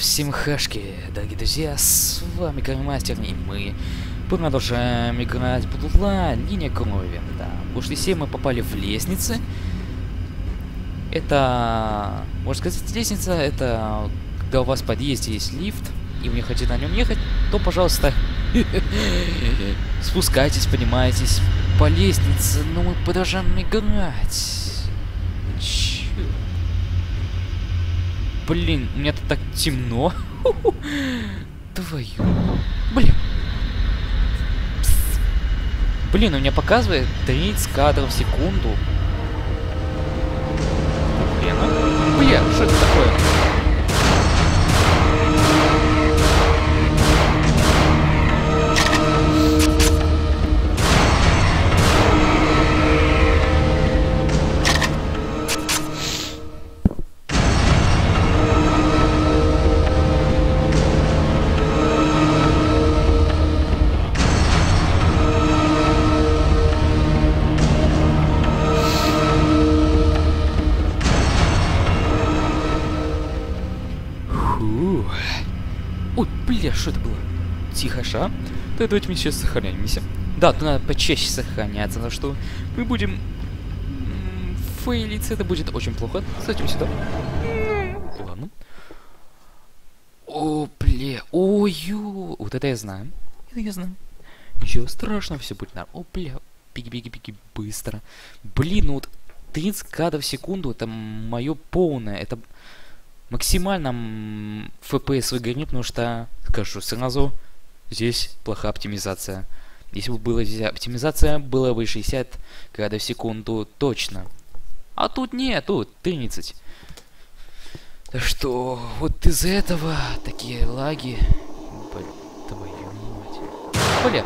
Всем хэшки, дорогие друзья, с вами Кармастер, и мы продолжаем играть Bloodline, линия крови, да. Что все мы попали в лестницы. Это, можно сказать, лестница, это когда у вас в подъезде есть лифт, и вы не хотите на нем ехать, то, пожалуйста, спускайтесь, поднимайтесь по лестнице, но мы продолжаем играть. Чё? Блин, у меня тут так темно. Твою. Блин. Блин, у меня показывает 30 кадров в секунду. Блин, а? Блин, что это такое? Что это было? Тихо, ша. Да, давайте мы сейчас сохраняемся. Да, тут надо почаще сохраняться, потому что мы будем фейлиться, это будет очень плохо. Зайдем сюда. Ладно. О, бля, ой-ё. Вот это я знаю. Это я знаю. Ничего страшного, все будет нормально. О, бля, беги-беги-беги, быстро. Блин, ну вот 30 кадров в секунду, это мое полное, это максимально FPS выгорит, потому что, скажу сразу, здесь плохая оптимизация. Если бы была здесь оптимизация, было бы 60 кадров в секунду точно. А тут нет, тут 30. Так что вот из-за этого такие лаги. Блин, твою мать. Бля.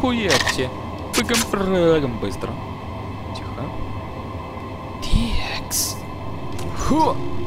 Хуяйте. Пыгам-прагам быстро. 우!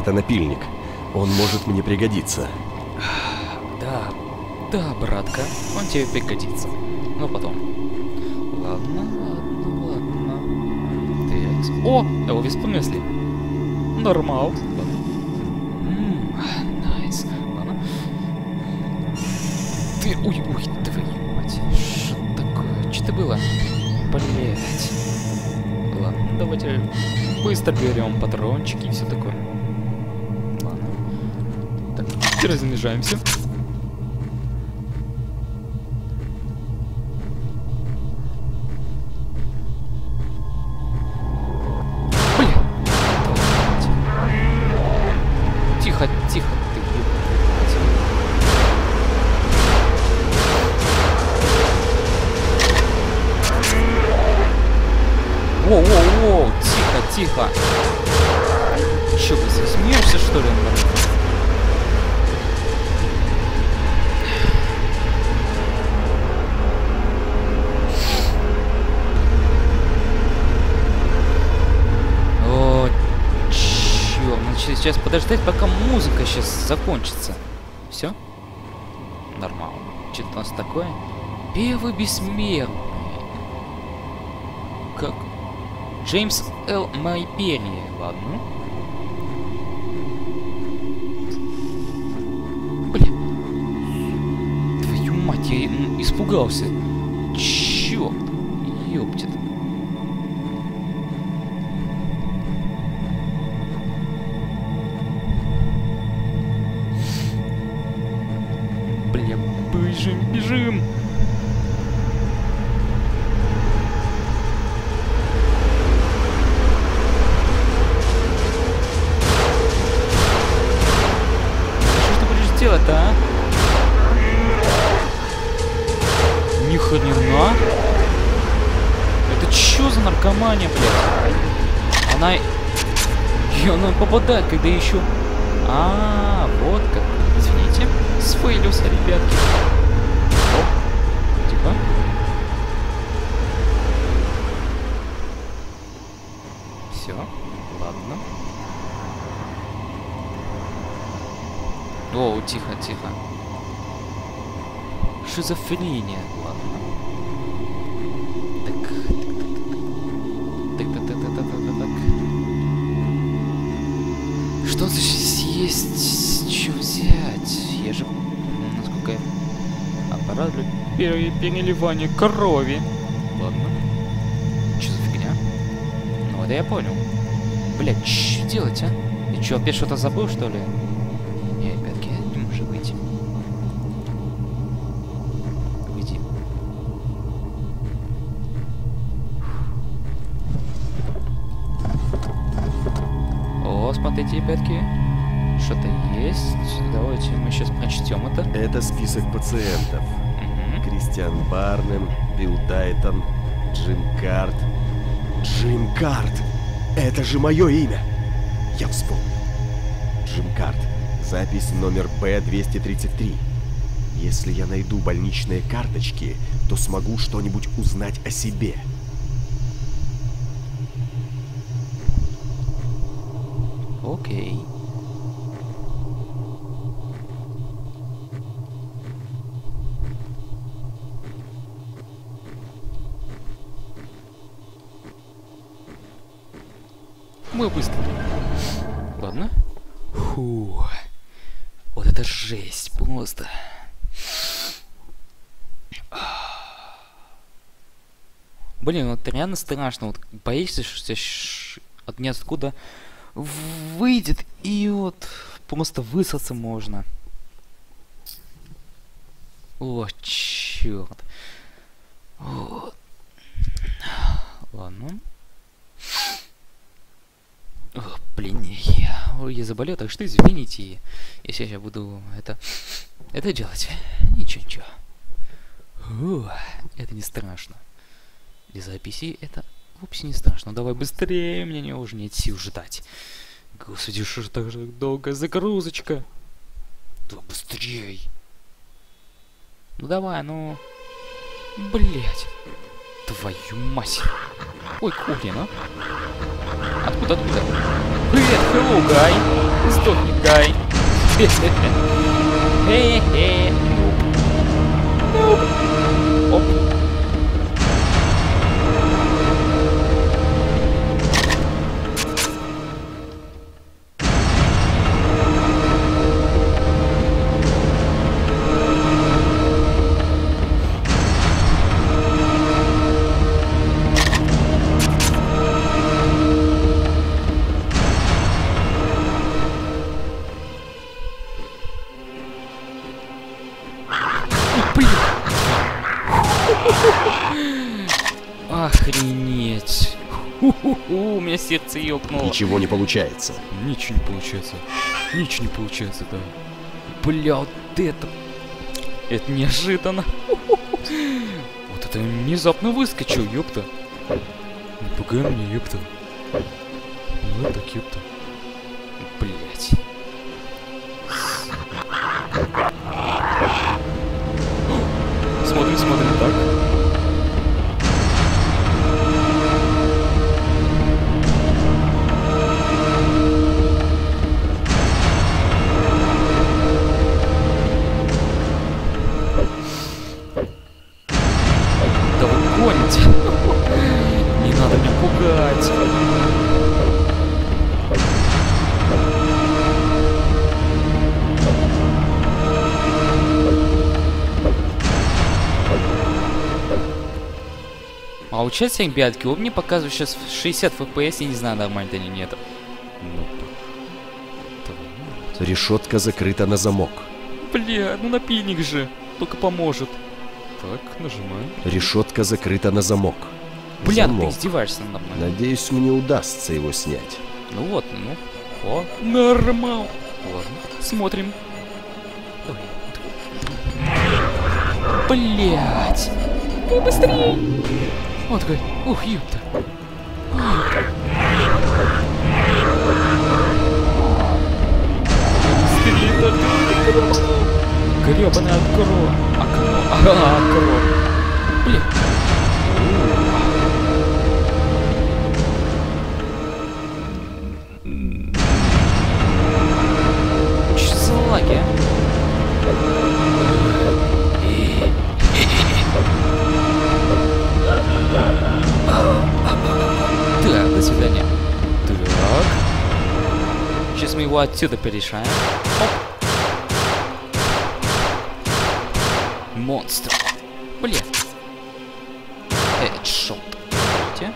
Это напильник. Он может мне пригодиться. Да, да, братка, он тебе пригодится. Ну, потом. Ладно, ладно, ладно. Такс. О, Элвис понесли. Нормал. Nice. Ладно. Ты, ой, ой, твою мать. Что такое? Что это было? Блять. Ладно, давайте быстро берем патрончики и все такое. Так, размножаемся. Ты. Воу-воу-воу, тихо, тихо. Вы здесь смеешься, что ли? надо сейчас подождать, пока музыка сейчас закончится. Все? Нормально. Что-то у нас такое? Первый бессмертный. Как? Джеймс Л. Майпери. Ладно. Бля. Твою мать, я испугался. Чёрт. Ёптит. Бежим, бежим. это, а? Ни хрена. Это чё за наркомания, блядь? Она... И она попадает, когда еще... А, вот как. Извините. Сфейлился, ребятки. Оп. Тихо. Все. Ладно. О, тихо, тихо. Шизофрения. Ладно. Так. Так, так, так, так, так, так, так. Что здесь есть? Что взять? Я же... Насколько я... Аппарат для пере- переливания крови. Ладно. Что за фигня? Ну, это я понял. Блять, что делать, а? Ты что, опять что-то забыл, что ли? Смотрите, ребятки. Что-то есть. Давайте мы сейчас прочтем это. Это список пациентов. Кристиан Барнем, Билл Дайтон, Джим Карт. Джим Карт! Это же мое имя! Я вспомнил. Джим Карт. Запись номер Б-233. Если я найду больничные карточки, то смогу что-нибудь узнать о себе. Окей. Мы быстро. Ладно. Фу. Вот это жесть просто. Блин, вот реально страшно. Вот боишься, что тебя от ниоткуда выйдет и вот просто высаться можно. О, черт. Вот. Ладно. О, блин, я, ой, я заболел, так что извините, если я буду это, это делать. Ничего, ничего. Фу, это не страшно. Для записи это вовсе не страшно. Давай быстрее, мне уже нет сил ждать. Господи, что же так же долго загрузочка? Да быстрей. Ну давай, ну... Блять. Твою мать. Ой, Колин, а? Откуда, откуда? Привет, hello, Гай. Сдохни, Гай. Хе-хе. Нуб. Нуб. Охренеть. У меня сердце ёкнуло. Ничего не получается. Ничего не получается. Ничего не получается, да. Бля, вот это... Это неожиданно. Вот это внезапно выскочил, ёпта. Не пугай меня, ёпта. Ну так, ёпта. Блять. Смотрим, смотрим, так. Участие ребятки, он мне показывает сейчас 60 FPS, я не знаю, нормально или нет. Ну, Решетка закрыта на замок. Бля, ну напильник же, только поможет. Так, нажимаем. Решетка закрыта на замок. Бля, ну ты Замок. издеваешься надо мной. Надеюсь, мне удастся его снять. Ну вот, ну. О, нормал. Ладно, смотрим. Блять! Ты быстрее! Вот такой, ух, ёпта. Гребаное окно. Окно. Окно. Блин. Его отсюда порешаем. Оп. Монстр. Блин. Хедшот. Видите?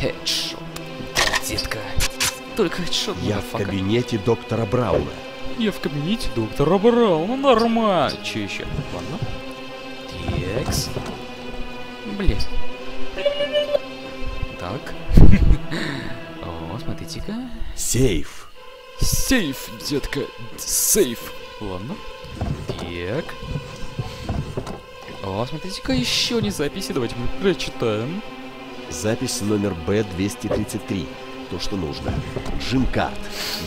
Хедшот. Детка. Только хедшот, Я в кабинете доктора Брауна. Я в кабинете доктора Брауна, нормально. Че еще? Ладно. Текс. Блин. Так. О, смотрите-ка. Сейф. Сейф, детка, сейф. Ладно. Так. О, смотрите-ка, еще не записи. Давайте мы прочитаем. Запись номер Б-233. То, что нужно. Джим Карт.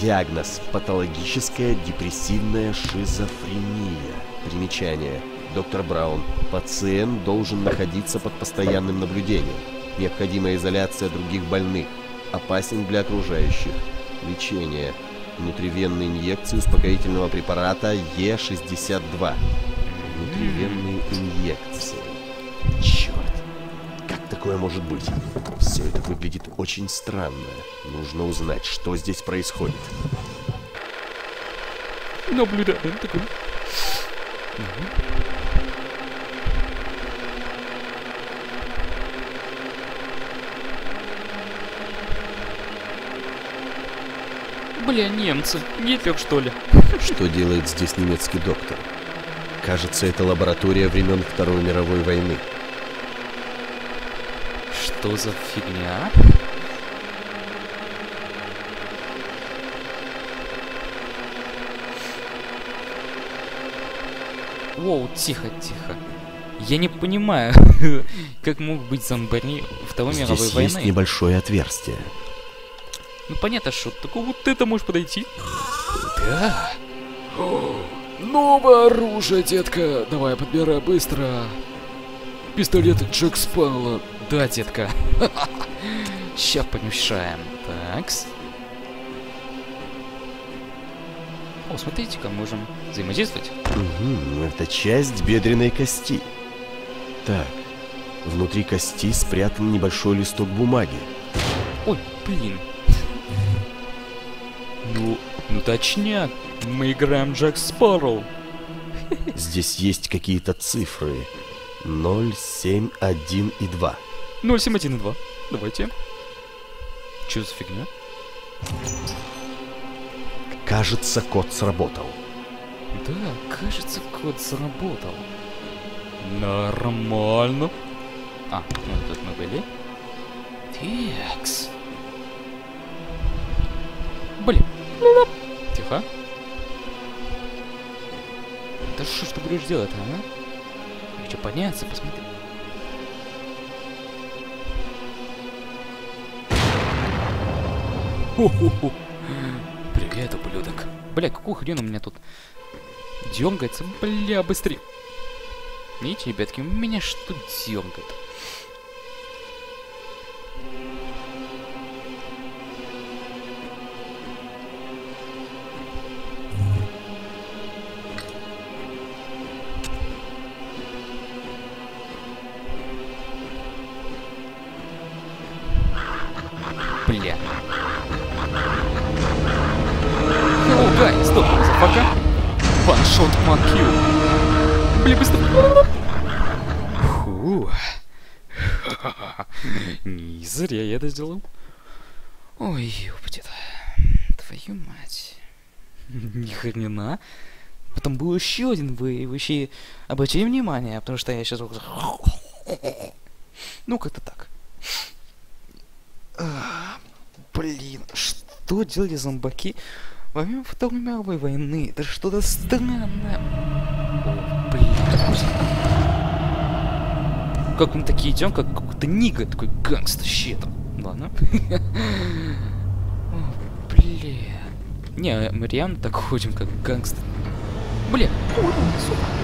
Диагноз. Патологическая депрессивная шизофрения. Примечание. Доктор Браун. Пациент должен находиться под постоянным наблюдением. Необходимая изоляция других больных. Опасен для окружающих. Лечение. Внутривенные инъекции успокоительного препарата Е62. Внутривенные инъекции. Черт. Как такое может быть? Все это выглядит очень странно. Нужно узнать, что здесь происходит. Наблюдаем такой. Бля, немцы. Гитлер, что ли? Что делает здесь немецкий доктор? Кажется, это лаборатория времен Второй мировой войны. Что за фигня? Воу, тихо, тихо. Я не понимаю, как мог быть зомбари Второй мировой Здесь войны. есть небольшое отверстие. Ну понятно, что только вот это можешь подойти. Да. Новое оружие, детка. Давай, подбирай быстро. Пистолет Джек Спарла. Да, детка. Сейчас помешаем. Такс. О, смотрите-ка, можем взаимодействовать. Угу, это часть бедренной кости. Так, внутри кости спрятан небольшой листок бумаги. Ой, блин. Ну, ну точняк. Мы играем Джек Спарроу. Здесь есть какие-то цифры. 0, 7, 1 и 2. 071 Давайте. Что за фигня? Кажется, код сработал. Да, кажется, код сработал. Нормально. А, ну тут мы были. Текс. Блин. Тихо. Да что ж ты будешь делать, а? Что, подняться, посмотри. Хо-хо-хо. Привет, ублюдок. Бля, какую хрен у меня тут дергается? Бля, быстрее. Видите, ребятки, у меня что дергает? Стоп, зафака. Ваншот макью. Бля, быстро. Фу. Не зря я это сделал. Ой, ёптит. Твою мать. Ни хрена. Потом был еще один вы, и обратили внимание, потому что я сейчас... Ну, как-то так. А, блин, что делали зомбаки во время Второй мировой войны? Это что-то странное. О, блядь. Как мы такие идем, как какой-то нига, такой гангстер щит. Ладно. О, бля. Не, мы реально так ходим, как гангстер. Ой, сука.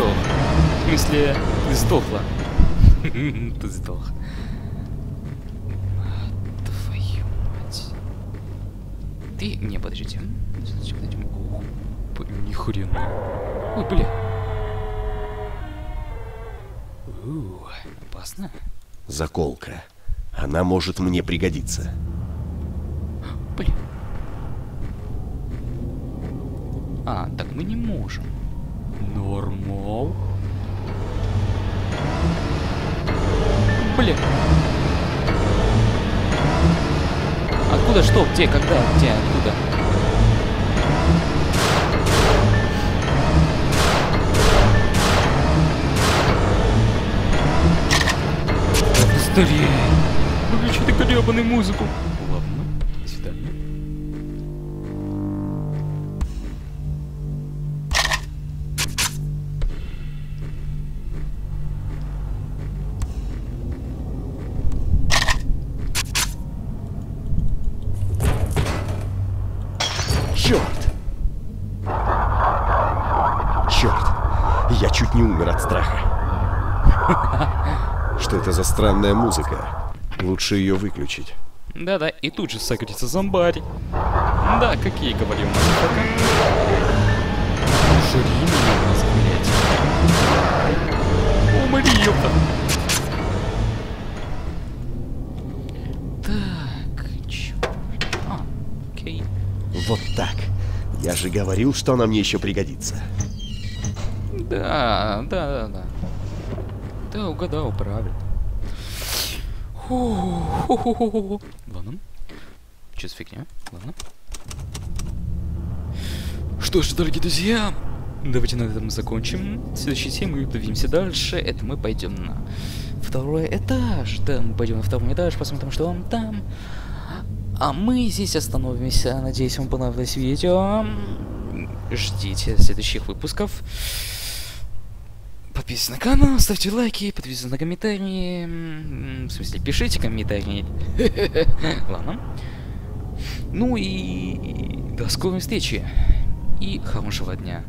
Сдох. В смысле, ты сдохла. Ты сдох. Твою мать. Ты... Не, подождите. Зачем? П- Ни хрена. Ой, бля. У, опасно. Заколка. Она может мне пригодиться. Блин. А, так мы не можем. Нормал. Блин. Откуда что? Где? Когда? Где? Откуда? Быстрее! Выключи ты гребаную музыку! Странная музыка? Лучше ее выключить. Да-да, и тут же сагрится зомбарь. Да, как и я говорил motherfucker. Жри меня, нас, блядь. Умри, ёпта. Так, чёрт. А, окей. Вот так. Я же говорил, что она мне еще пригодится. Да, да, да, да. Да, угадал, правильно. Ладно. Че за фигня? Ладно. Что ж, дорогие друзья, давайте на этом закончим. В следующей мы двинемся дальше. Это мы пойдем на второй этаж. Да, мы пойдем на второй этаж, посмотрим, что он там. А мы здесь остановимся. Надеюсь, вам понравилось видео. Ждите следующих выпусков. Подписывайтесь на канал, ставьте лайки, подписывайтесь на комментарии. В смысле, пишите комментарии. Ладно. Ну и до скорой встречи. И хорошего дня.